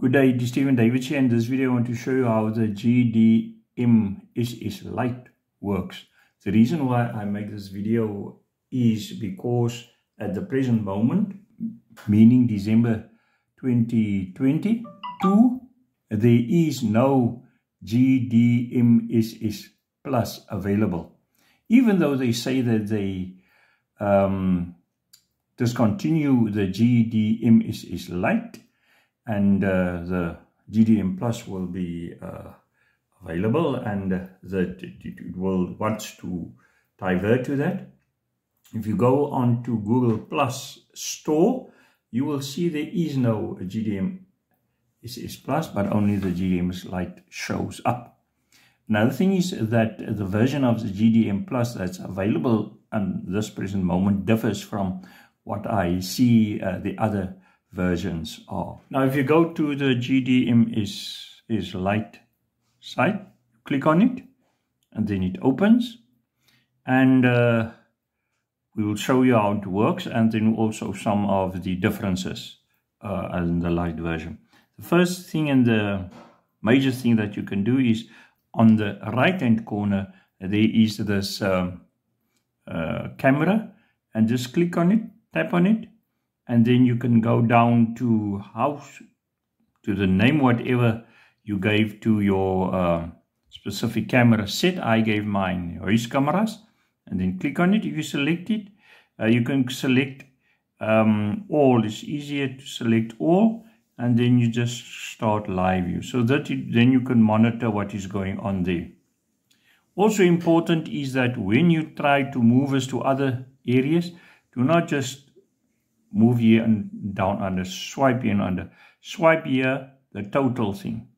Good day, it is Steven David here. In this video, I want to show you how the GDM SS Lite works. The reason why I make this video is because at the present moment, meaning December 2022, there is no GDMSS Plus available. Even though they say that they um, discontinue the GDMSS Lite, and uh, the GDM Plus will be uh, available and that it will want to divert to that. If you go on to Google Plus store, you will see there is no GDM SS Plus, but only the GDM Lite shows up. Another thing is that the version of the GDM Plus that's available at this present moment differs from what I see uh, the other versions are. Now, if you go to the GDM is, is light site, click on it, and then it opens. And uh, we will show you how it works, and then also some of the differences uh, in the Lite version. The first thing and the major thing that you can do is on the right hand corner, there is this um, uh, camera, and just click on it, tap on it, and then you can go down to house to the name whatever you gave to your uh, specific camera set. I gave mine Hoist cameras and then click on it. If you select it uh, you can select um, all. It's easier to select all and then you just start live view. So that it, then you can monitor what is going on there. Also important is that when you try to move us to other areas do not just move here and down under, swipe here and under. Swipe here, the total thing.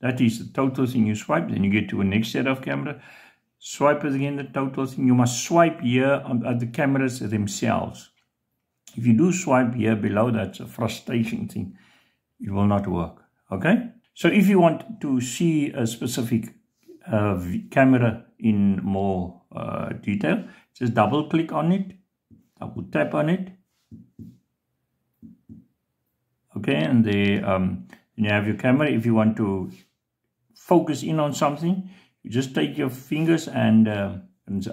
That is the total thing you swipe, then you get to a next set of camera. Swipe again the total thing. You must swipe here at the cameras themselves. If you do swipe here below, that's a frustration thing. It will not work. Okay? So if you want to see a specific uh, camera in more uh, detail, just double click on it, double tap on it, okay and the um, you have your camera. If you want to focus in on something you just take your fingers and uh,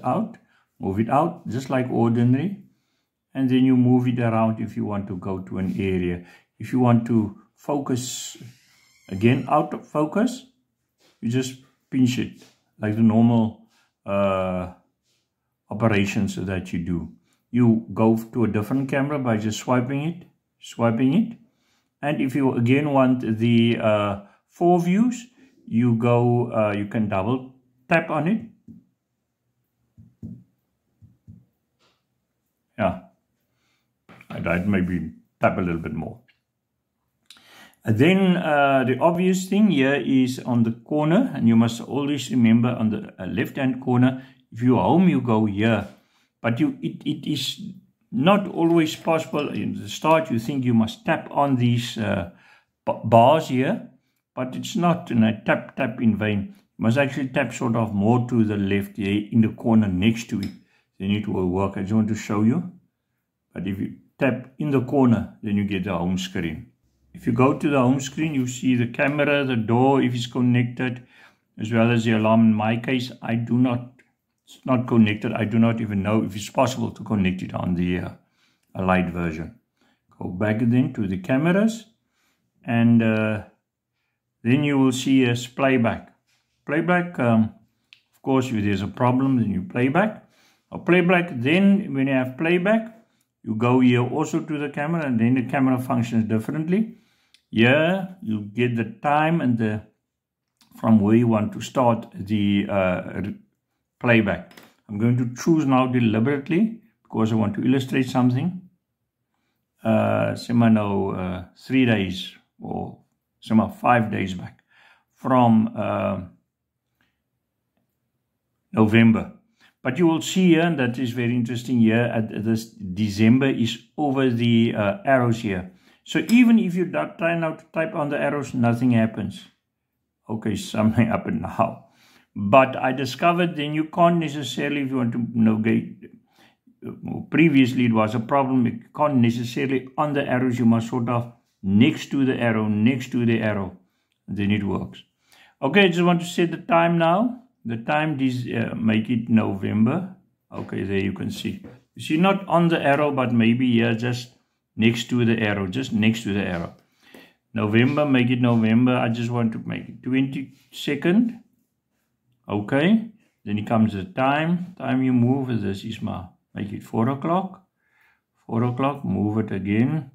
out move it out just like ordinary and then you move it around if you want to go to an area. If you want to focus again out of focus you just pinch it like the normal uh, operations that you do. You go to a different camera by just swiping it swiping it and if you again want the uh, four views, you go, uh, you can double tap on it. Yeah, I'd maybe tap a little bit more. And then uh, the obvious thing here is on the corner, and you must always remember on the uh, left-hand corner, if you're home, you go here. But you, it, it is not always possible. In the start, you think you must tap on these uh, bars here, but it's not And I tap tap in vain. You must actually tap sort of more to the left here in the corner next to it. Then it will work. I just want to show you. But if you tap in the corner, then you get the home screen. If you go to the home screen, you see the camera, the door, if it's connected, as well as the alarm. In my case, I do not it's not connected. I do not even know if it's possible to connect it on the uh, Lite version. Go back then to the cameras and uh, then you will see as playback. Playback, um, of course, if there's a problem, then you playback. Or playback, then when you have playback, you go here also to the camera and then the camera functions differently. Here you get the time and the from where you want to start the uh, playback. I'm going to choose now deliberately because I want to illustrate something. Uh, now uh, three days or some five days back from uh, November. But you will see here, and that is very interesting here, at this December is over the uh, arrows here. So even if you try now to type on the arrows, nothing happens. Okay, something happened now. But I discovered then you can't necessarily, if you want to navigate, previously it was a problem, you can't necessarily on the arrows, you must sort of next to the arrow, next to the arrow, then it works. Okay, I just want to set the time now. The time is, uh, make it November. Okay, there you can see. You see not on the arrow, but maybe here just next to the arrow, just next to the arrow. November, make it November. I just want to make it 20 second. Okay, then it comes the time. Time you move, this is my, make it 4 o'clock. 4 o'clock, move it again.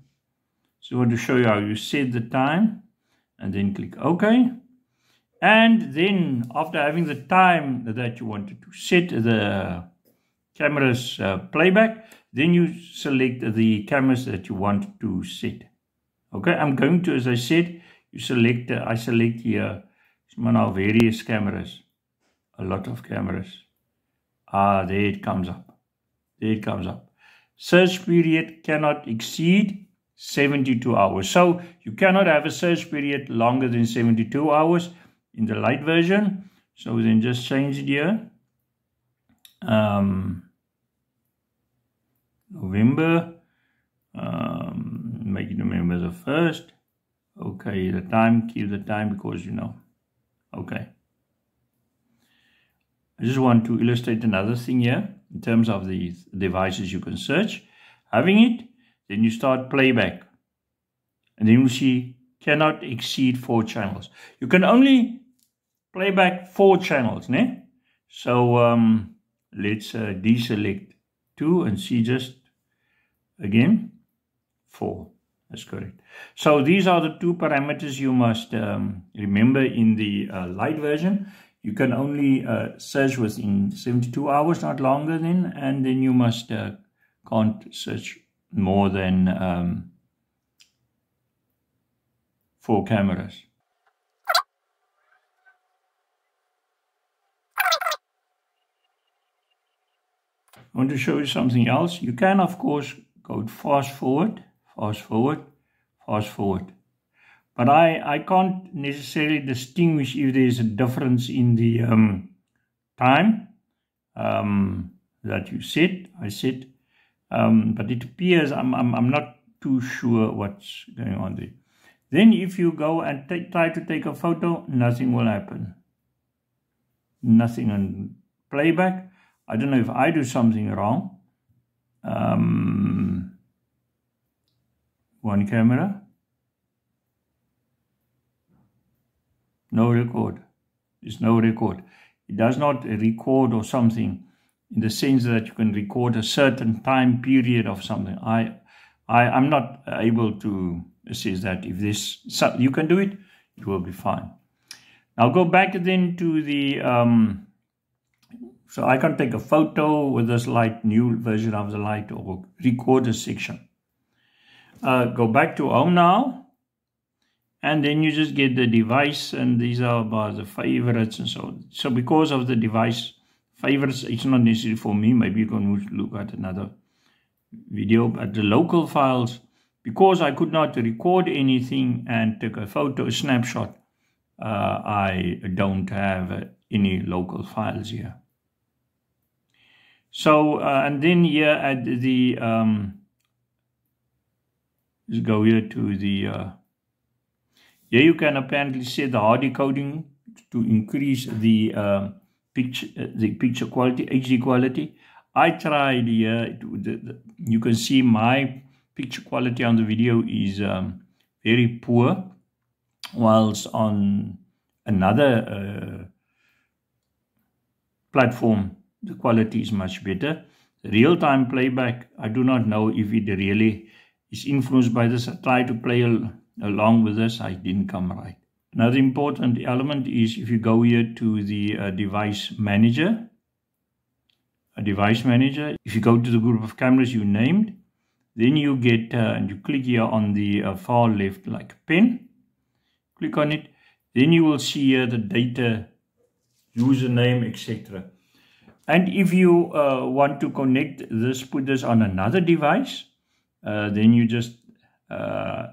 So I want to show you how you set the time and then click OK. And then after having the time that you wanted to set the camera's uh, playback, then you select the cameras that you want to set. Okay, I'm going to, as I said, you select, uh, I select here, now various cameras, a lot of cameras. Ah, there it comes up. There it comes up. Search period cannot exceed 72 hours. So you cannot have a search period longer than 72 hours in the Lite version. So then just change it here. Um, November, um, make it November the 1st. Okay, the time, keep the time because you know. Okay. I just want to illustrate another thing here in terms of the devices you can search. Having it, then you start playback. And then you see cannot exceed four channels. You can only playback four channels, ne? So um, let's uh, deselect two and see just again four. That's correct. So these are the two parameters you must um, remember in the uh, Lite version. You can only uh, search within 72 hours, not longer then, and then you must uh, can't search more than um, four cameras. I want to show you something else. You can, of course, go fast forward, fast forward, fast forward. But I, I can't necessarily distinguish if there's a difference in the um, time um, that you said, I said. um, but it appears I'm, I'm, I'm not too sure what's going on there. Then if you go and try to take a photo, nothing will happen. Nothing on playback. I don't know if I do something wrong. Um, one camera. No record. There's no record. It does not record or something in the sense that you can record a certain time period of something. I, I, I'm not able to says that if this you can do it, it will be fine. Now go back then to the, um, so I can take a photo with this light, new version of the light or record a section. Uh, go back to home now. And then you just get the device and these are about the favorites and so on. So because of the device favorites, it's not necessary for me. Maybe you can look at another video, but the local files, because I could not record anything and take a photo, a snapshot, uh, I don't have any local files here. So, uh, and then here at the, um, let's go here to the, uh, here you can apparently set the hard decoding to increase the uh, picture, uh, the picture quality, HD quality. I tried here, the, you can see my picture quality on the video is um, very poor, whilst on another uh, platform, the quality is much better. Real-time playback, I do not know if it really is influenced by this. I try to play al along with this, I didn't come right. Another important element is if you go here to the uh, device manager, a device manager, if you go to the group of cameras you named, then you get, uh, and you click here on the uh, far left like pin, Click on it. Then you will see here the data, username, etc. And if you uh, want to connect this, put this on another device, uh, then you just uh,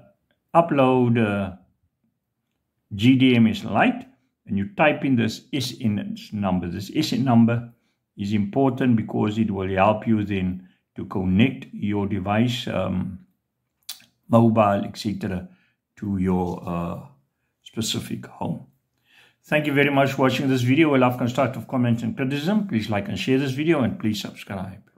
upload uh, is light, and you type in this SN number. This SN number is important because it will help you then to connect your device, um, mobile, etc., to your uh, specific home. Thank you very much for watching this video. We love constructive comments and criticism. Please like and share this video and please subscribe.